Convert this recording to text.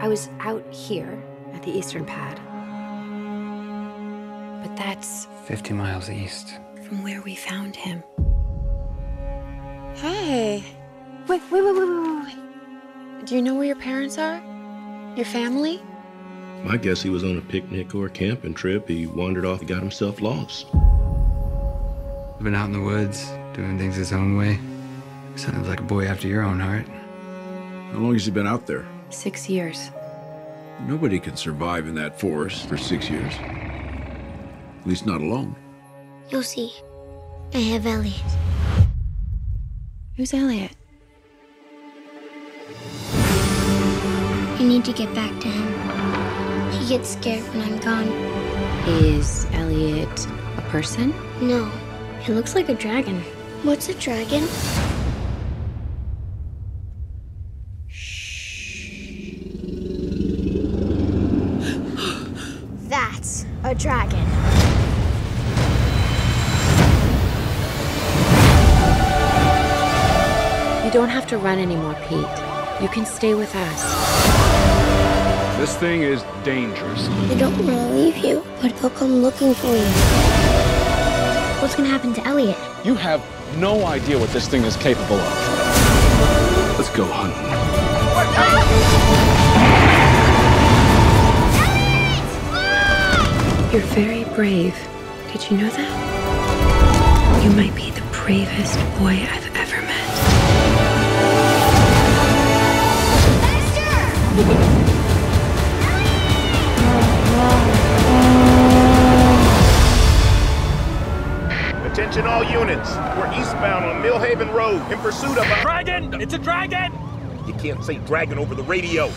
I was out here at the eastern pad. But that's 50 miles east. from where we found him. Hey, Wait, wait, wait, wait, wait, wait. do you know where your parents are? Your family? My guess he was on a picnic or a camping trip. He wandered off and got himself lost. Been out in the woods, doing things his own way. Sounds like a boy after your own heart. How long has he been out there? Six years. Nobody can survive in that forest for six years. At least not alone. You'll see. I have Elliott. Who's Elliott? I need to get back to him. He gets scared when I'm gone. Is Elliott a person? No, he looks like a dragon. What's a dragon? That's a dragon. You don't have to run anymore, Pete. You can stay with us. This thing is dangerous. They don't want to leave you, but they'll come looking for you. What's gonna happen to Elliott? You have no idea what this thing is capable of. Let's go hunting. You're brave. Did you know that? You might be the bravest boy I've ever met. Attention all units. We're eastbound on Millhaven Road in pursuit of a... Dragon! It's a dragon! You can't say dragon over the radio.